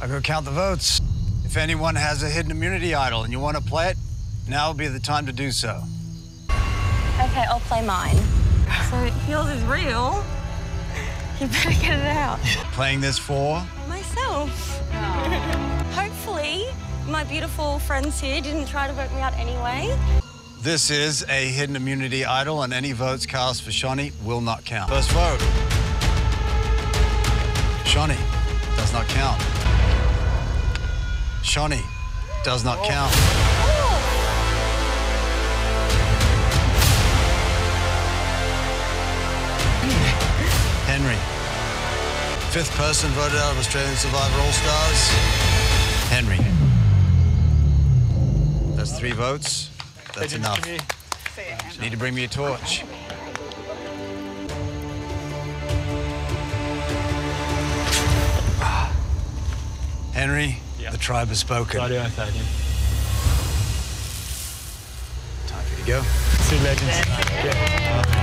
I'll go count the votes. If anyone has a hidden immunity idol and you want to play it, now would be the time to do so. Okay, I'll play mine. So if yours is real, you better get it out. Playing this for Myself. Hopefully, my beautiful friends here didn't try to vote me out anyway. this is a hidden immunity idol, and any votes cast for Shonee will not count. First vote. Shonee does not count. Shonee does not count. Henry. Fifth person voted out of Australian Survivor All Stars. Henry. That's three votes. That's enough. You need to bring me a torch. Henry, Yeah. the tribe has spoken. Radio thank you. Time for you to go. See you legends. Yeah.